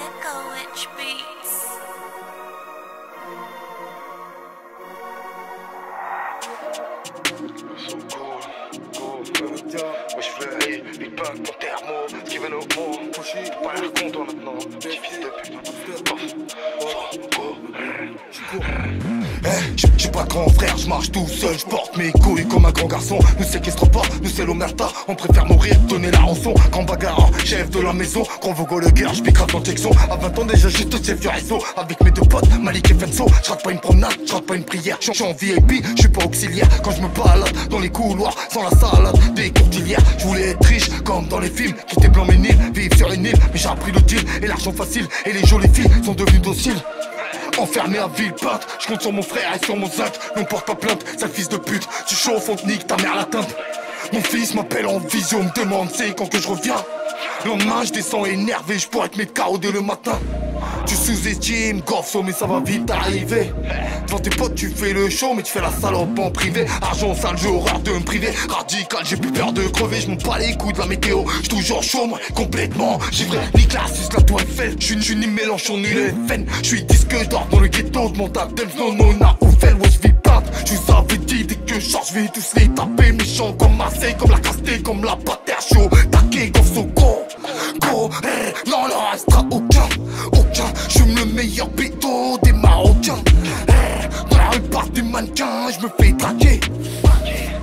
Little Witch Beats. Je mon thermo, ce au. Pas l'air content, Eh, j'ai pas grand frère, je marche tout seul, je porte mes couilles comme un grand garçon. Nous séquestre pas, nous c'est l'omerta, on préfère mourir, donner la rançon. Grand bagarre, chef de la maison, quand vous go le guerre, je pique dans Texon. À 20 ans déjà, j'étais chef du réseau. Avec mes deux potes, Malik et Fenso, je rate pas une promenade, je rate pas une prière. Je suis en VIP, je suis pas auxiliaire. Quand je me balade dans les couloirs, sans la salade des courtilières, je voulais être riche comme dans les films. Quitter blanc mes Nils, vivre sur une île, mais j'ai appris le deal et l'argent facile. Et les jolies filles sont devenues dociles. Enfermé à Villepinte, je compte sur mon frère et sur mon zinc. Ne porte pas plainte, sale fils de pute. Tu chauffes, on te nique ta mère la teinte. Mon fils m'appelle en visio, me demande c'est quand que je reviens? Le lendemain, je descends énervé, je pourrais te mettre KO le matin. Tu sous-estimes, Gorso, mais ça va vite arriver. Devant tes potes, tu fais le show, mais tu fais la salope en privé. Argent sale, j'ai horreur de me priver. Radical, j'ai plus peur de crever, je m'en bats les couilles de la météo. J'suis toujours chaud, moi, complètement. J'ai vrai, Nicolas, c'est la tour Eiffel. J'suis ni Mélenchon, ni Le FN. J'suis disque d'or dans le ghetto de mon table. Non, non, non, ou fait, ouais, j'vis pas. Je vous avais dit, dès que je j'vais tous les taper. Méchant comme Marseille, comme la Casté, comme la Pater chaud. Taqué, Gorso, go, go, eh. Non, il restera aucun, des mannequins, je me fais traquer.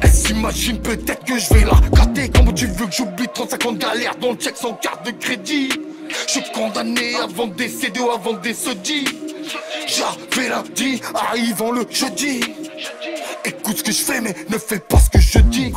Elle s'imagine peut-être que je vais la gâter Comment tu veux que j'oublie 35 ans de galère dans le check sans carte de crédit? Je suis condamné avant de décéder ou avant de décéder. J'avais lundi, arrivant le jeudi. Écoute ce que je fais mais ne fais pas ce que je dis